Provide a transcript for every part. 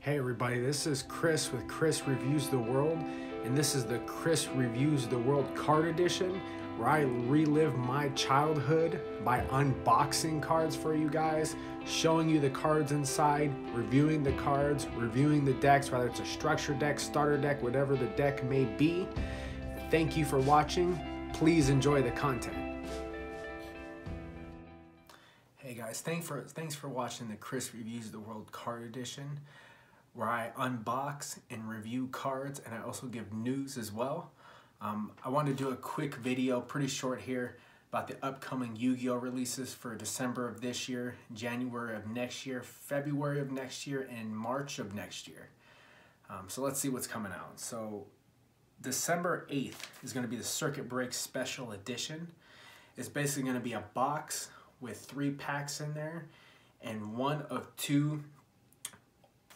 Hey everybody, this is Cris with Cris Reviews the World, and this is the Cris Reviews the World card edition where I relive my childhood by unboxing cards for you guys, showing you the cards inside, reviewing the cards, reviewing the decks, whether it's a structure deck, starter deck, whatever the deck may be. Thank you for watching. Please enjoy the content. Hey guys, thanks for thanks for watching the Cris Reviews the World card edition where I unbox and review cards and I also give news as well. Um, I want to do a quick video, pretty short here, about the upcoming Yu-Gi-Oh! releases for December of this year, January of next year, February of next year, and March of next year. Um, so let's see what's coming out. So December 8th is going to be the Circuit Break Special Edition. It's basically going to be a box with three packs in there and one of two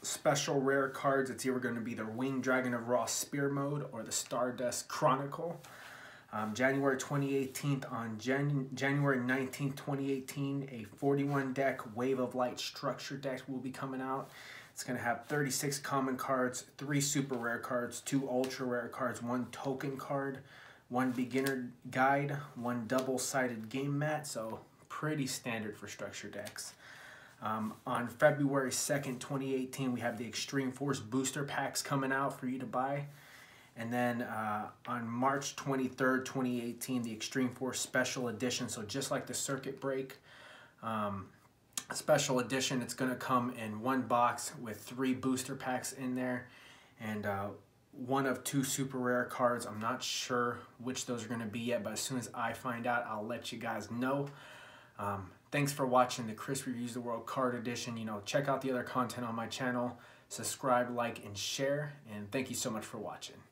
special rare cards. It's either going to be the Winged Dragon of Ra Sphere Mode or the Stardust Chronicle. Um, January 2018 on Jan January 19, 2018, a 41 deck Wave of Light structure deck will be coming out. It's going to have 36 common cards, three super rare cards, two ultra rare cards, one token card, one beginner guide, one double-sided game mat, so pretty standard for structure decks. Um, on February 2nd, 2018, we have the Extreme Force booster packs coming out for you to buy. And then uh, on March 23rd, 2018, the Extreme Force Special Edition. So just like the Circuit Break um, Special Edition, it's going to come in one box with three booster packs in there. And uh, one of two super rare cards. I'm not sure which those are going to be yet, but as soon as I find out, I'll let you guys know. Um, thanks for watching the Cris Reviews the World card edition. You know, check out the other content on my channel. Subscribe, like, and share. And thank you so much for watching.